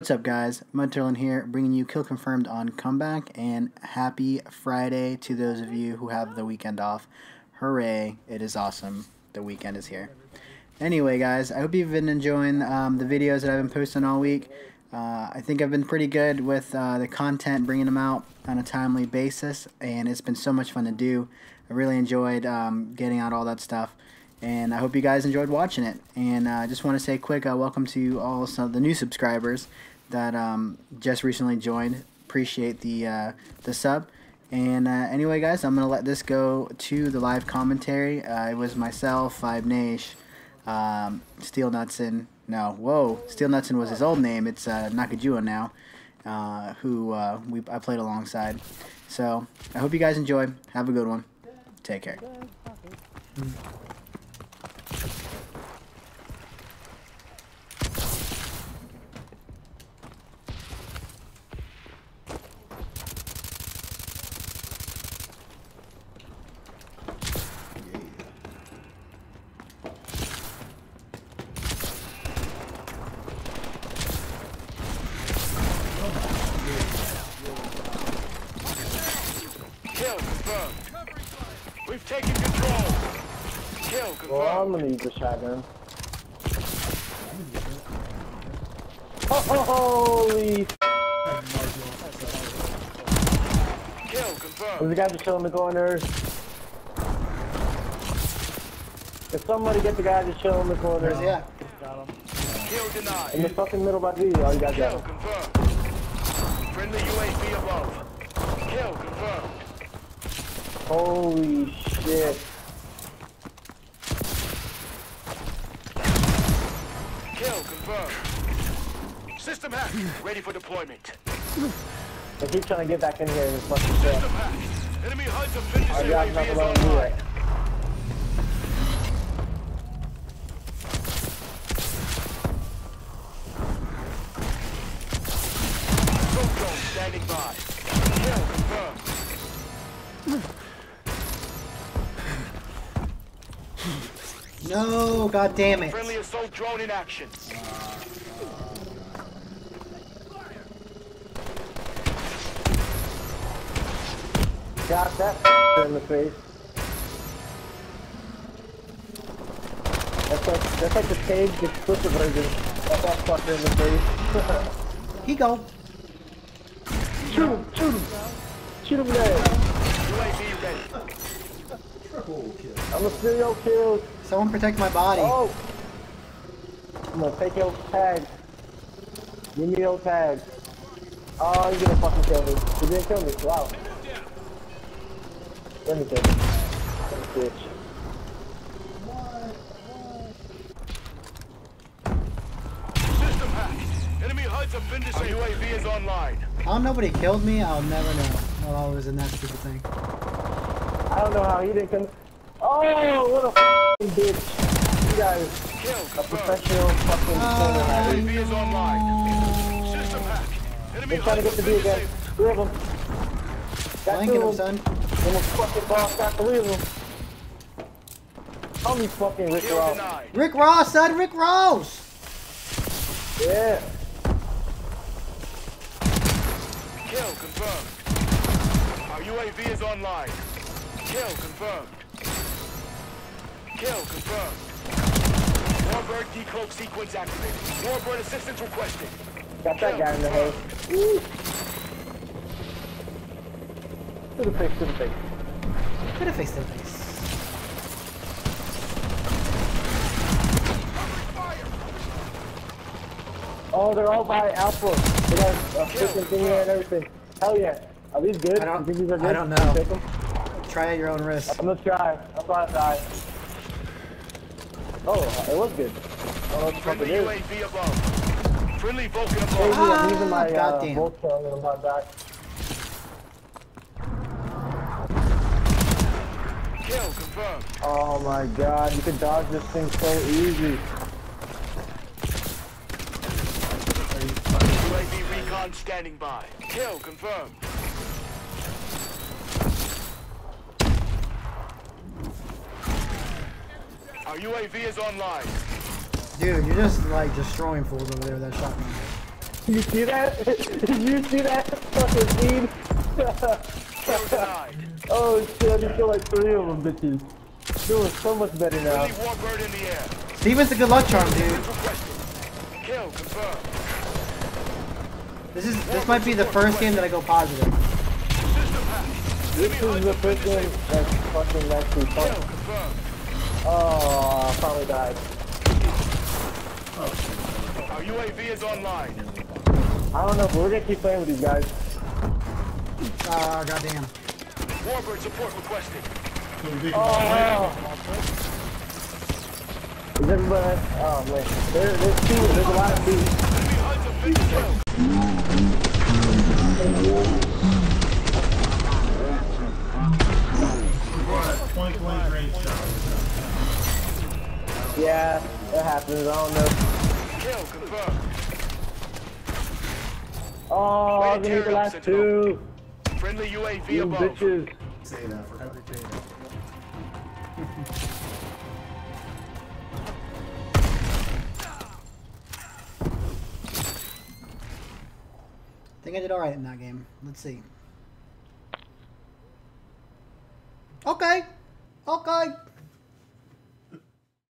What's up guys, Mudturlin here, bringing you Kill Confirmed on Comeback, and happy Friday to those of you who have the weekend off. Hooray, it is awesome, the weekend is here. Anyway guys, I hope you've been enjoying um, the videos that I've been posting all week. Uh, I think I've been pretty good with uh, the content, bringing them out on a timely basis, and it's been so much fun to do. I really enjoyed um, getting out all that stuff and I hope you guys enjoyed watching it. And I uh, just want to say quick uh, welcome to all some the new subscribers that um, just recently joined. Appreciate the uh, the sub. And uh, anyway, guys, I'm gonna let this go to the live commentary. Uh, it was myself, Five Nash, um, Steel Nutson. No, whoa, Steel Nutson was his old name. It's uh, Nakajua now, uh, who uh, we I played alongside. So I hope you guys enjoy. Have a good one. Take care. We've taken control. Kill confirmed. Well, I'm gonna use the shotgun. Oh, holy! Kill confirmed. There's a guy just chilling in the corners. If somebody get the guy just chilling in the corners, yeah. Kill denied. In the fucking middle by the all you got Kill confirmed. Friendly UAV above. Holy shit. Kill confirmed. System hack. Ready for deployment. I keep trying to get back in here this fucking shit. System hack. Enemy HUDs of I got nothing on me online. yet. Smoke drone standing by. Kill confirmed. No, god damn it. Friendly assault drone in action. Got that in the face. That's like, that's like the caged exclusive version. Got that fucker in the face. He go. shoot him, shoot him. Shoot him there. UAV ready. I'm a serial kill. Someone protect my body. Oh! I'm gonna take your tag. Give me your tag. Oh, you're gonna fucking kill me. You didn't kill me. Wow. Let me kill me. Bitch. System hacked. Enemy HUDs have been disabled. UAV is online. How nobody killed me, I'll never know while I was in that stupid thing. I don't know how he didn't come. Oh, what a f***ing bitch. You guys, a professional fucking corner hacker. Is online. System hack. Enemy They're trying to get the have B been again. Three of them. Got two of them. son. And the fucking boss got three of them. Call me fucking Rick Kill Ross. Rick Ross, son, Rick Ross! Yeah. Kill confirmed. Our UAV is online. Kill confirmed. Kill confirmed. Warbird decloak sequence activated. Warbird assistance requested. Got that guy in the head. Woo. To the face, to the face. Could have fixed the face. Oh, they're all by Alpha. They got uh, a freaking thing there and everything. Hell yeah. Are these good? I don't- you think these are good? I don't know. Try at your own risk. I'm gonna try. That's why I died. Oh, it was good. I don't know what the fuck Friendly it is. UAV above. Friendly Vulcan Maybe above. I'm using my uh, goddamn. volt cell and I'm about to die. Kill confirmed. Oh my god, you can dodge this thing so easy. UAV recon standing by. Kill confirmed. Our UAV is online. Dude, you're just like destroying fools over there with that shotgun. You see that? Did you see that fucking feed? Oh shit, I just killed like three of them bitches. Doing so much better now. Warbird in the air. Steven's the good luck charm, dude. Kill confirmed. This is this might be the first game that I go positive. This is the first one that's fucking actually Kill fun. Confirmed. Oh, I probably died. Oh, shit. Our UAV is online. I don't know, but we're gonna keep playing with these guys. Ah, goddamn. Warbird support requested. Oh, is everybody? Oh man, there, there's two. There's a lot of two. Yeah, that happens. I don't know. Kill confirmed. Oh, I was gonna hit the last two. Friendly UAV You above. bitches. Say that for every day. I think I did alright in that game. Let's see. Okay. Okay.